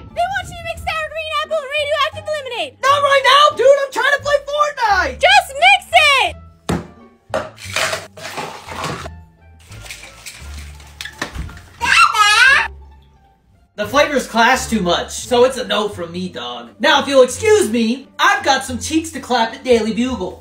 They want you to mix sour green apple and radioactive lemonade. Not right now, dude. I'm trying to play Fortnite. Just mix it. The flavors clash too much, so it's a no from me, dog. Now, if you'll excuse me, I've got some cheeks to clap at Daily Bugle.